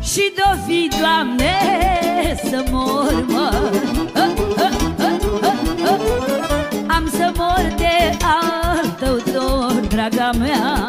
Și de-o fi, Doamne, să mor, mă. Am să mor de al tău dor, draga mea